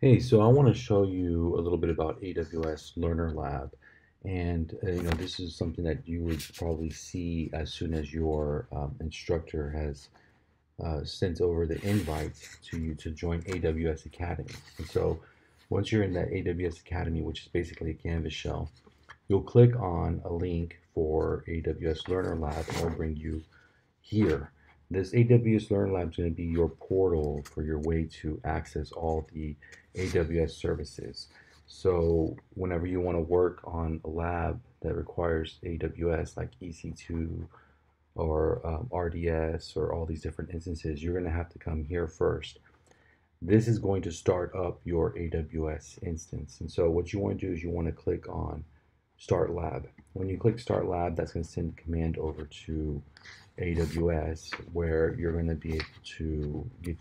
Hey, so I want to show you a little bit about AWS Learner Lab. And uh, you know, this is something that you would probably see as soon as your um, instructor has uh, sent over the invite to you to join AWS Academy. And so once you're in that AWS Academy, which is basically a Canvas shell, you'll click on a link for AWS Learner Lab and it'll bring you here. This AWS Learn Lab is going to be your portal for your way to access all the AWS services. So whenever you want to work on a lab that requires AWS like EC2 or um, RDS or all these different instances, you're going to have to come here first. This is going to start up your AWS instance. And so what you want to do is you want to click on Start Lab. When you click Start Lab, that's going to send command over to AWS where you're going to be able to get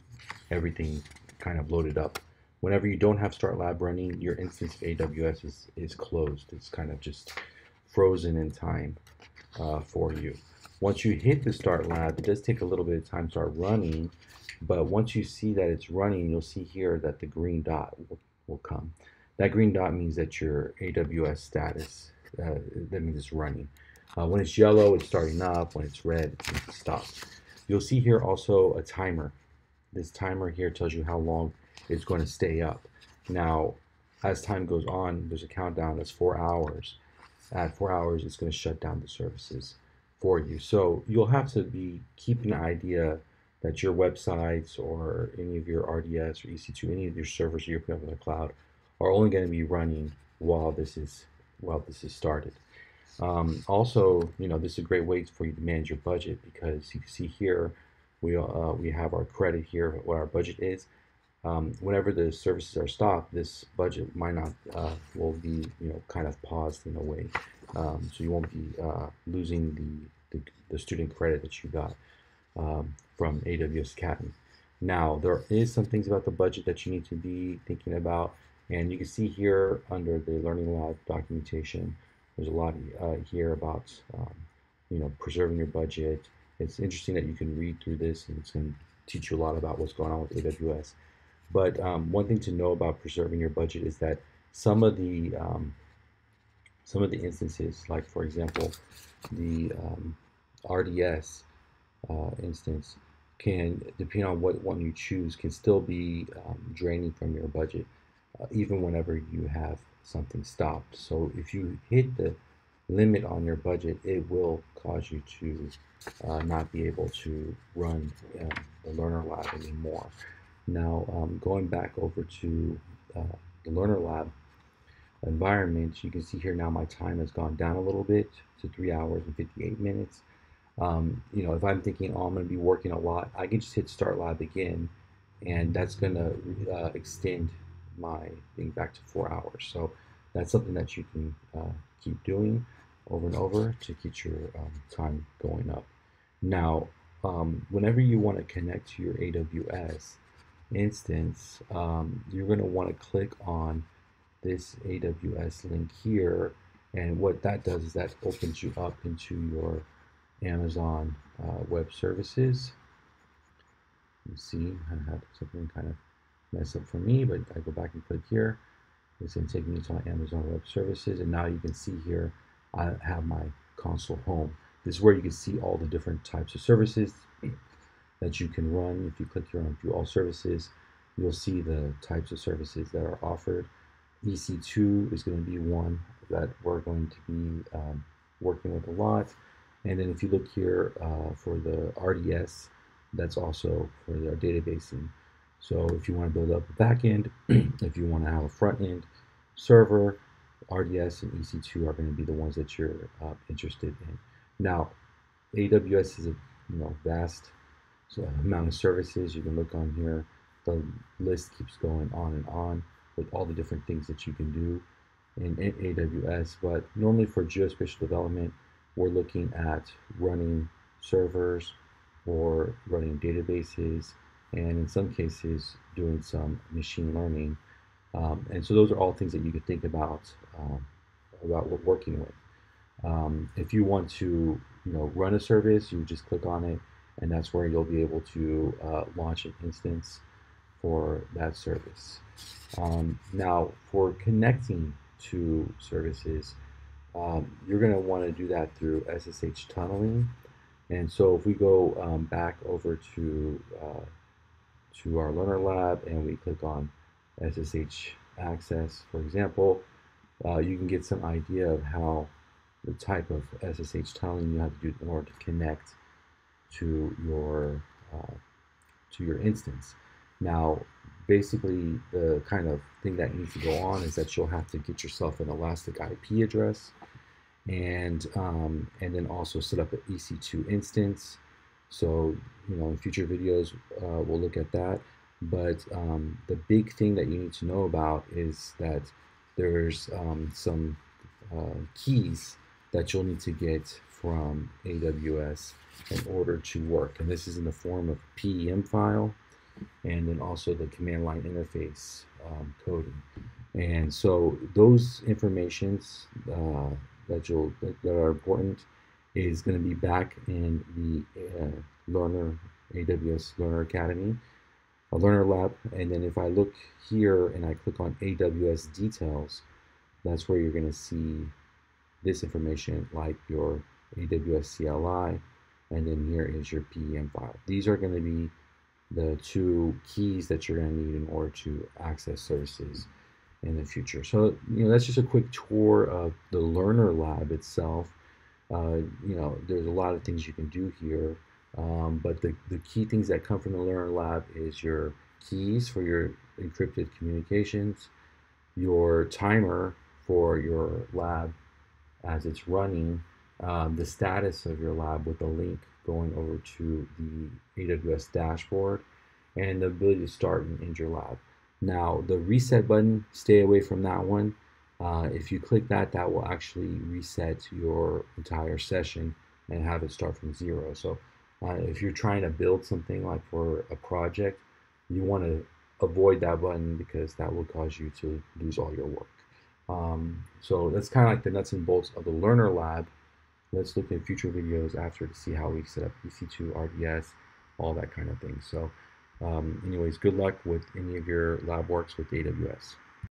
everything kind of loaded up. Whenever you don't have Start Lab running, your instance of AWS is, is closed. It's kind of just frozen in time uh, for you. Once you hit the Start Lab, it does take a little bit of time to start running, but once you see that it's running, you'll see here that the green dot will, will come. That green dot means that your AWS status, uh, that means it's running. Uh, when it's yellow, it's starting up. When it's red, it's stopped. You'll see here also a timer. This timer here tells you how long it's going to stay up. Now, as time goes on, there's a countdown that's four hours. At four hours, it's going to shut down the services for you. So you'll have to be keeping an idea that your websites or any of your RDS or EC2, any of your servers you're putting up in the cloud are only going to be running while this is while this is started. Um, also, you know, this is a great way for you to manage your budget because you can see here, we, uh, we have our credit here, what our budget is. Um, whenever the services are stopped, this budget might not, uh, will be, you know, kind of paused in a way. Um, so you won't be uh, losing the, the, the, student credit that you got um, from AWS Academy. Now, there is some things about the budget that you need to be thinking about. And you can see here under the Learning Lab documentation, there's a lot uh, here about um, you know preserving your budget. It's interesting that you can read through this and it's going to teach you a lot about what's going on with AWS. But um, one thing to know about preserving your budget is that some of the um, some of the instances, like for example, the um, RDS uh, instance, can depending on what one you choose, can still be um, draining from your budget, even whenever you have something stopped. So if you hit the limit on your budget, it will cause you to uh, not be able to run um, the Learner Lab anymore. Now, um, going back over to uh, the Learner Lab environment, you can see here now my time has gone down a little bit to 3 hours and 58 minutes. Um, you know, if I'm thinking, oh, I'm going to be working a lot, I can just hit Start Lab again, and that's going to uh, extend my being back to four hours. So that's something that you can uh, keep doing over and over to keep your um, time going up. Now, um, whenever you want to connect to your AWS instance, um, you're going to want to click on this AWS link here. And what that does is that opens you up into your Amazon uh, Web Services. You see, I had something kind of mess up for me, but I go back and click here. It's going to take me to my Amazon Web Services, and now you can see here I have my console home. This is where you can see all the different types of services that you can run. If you click here on View All Services, you'll see the types of services that are offered. EC2 is going to be one that we're going to be um, working with a lot. And then if you look here uh, for the RDS, that's also for their databasing. So if you want to build up a backend, if you want to have a front end server, RDS and EC2 are going to be the ones that you're uh, interested in. Now, AWS is a you know vast amount of services. You can look on here. The list keeps going on and on with all the different things that you can do in AWS. But normally for geospatial development, we're looking at running servers or running databases and in some cases doing some machine learning. Um, and so those are all things that you could think about um, about working with. Um, if you want to, you know, run a service, you just click on it, and that's where you'll be able to uh, launch an instance for that service. Um, now, for connecting to services, um, you're going to want to do that through SSH tunneling. And so if we go um, back over to uh, to our learner lab and we click on SSH access, for example, uh, you can get some idea of how the type of SSH tunneling you have to do in order to connect to your uh, to your instance. Now, basically, the kind of thing that needs to go on is that you'll have to get yourself an Elastic IP address, and um, and then also set up an EC2 instance. So, you know, in future videos, uh, we'll look at that. But um, the big thing that you need to know about is that there's um, some uh, keys that you'll need to get from AWS in order to work. And this is in the form of PEM file and then also the command line interface um, coding. And so those informations uh, that you'll that are important is going to be back in the uh, Learner AWS Learner Academy, a Learner Lab. And then if I look here and I click on AWS details, that's where you're going to see this information like your AWS CLI, and then here is your PEM file. These are going to be the two keys that you're going to need in order to access services in the future. So, you know, that's just a quick tour of the Learner Lab itself. Uh, you know, there's a lot of things you can do here, um, but the, the key things that come from the Learner Lab is your keys for your encrypted communications, your timer for your lab as it's running, um, the status of your lab with a link going over to the AWS dashboard, and the ability to start and end your lab. Now, the reset button, stay away from that one. Uh, if you click that, that will actually reset your entire session and have it start from zero. So uh, if you're trying to build something like for a project, you want to avoid that button because that will cause you to lose all your work. Um, so that's kind of like the nuts and bolts of the Learner Lab. Let's look in future videos after to see how we set up EC2, RDS, all that kind of thing. So um, anyways, good luck with any of your lab works with AWS.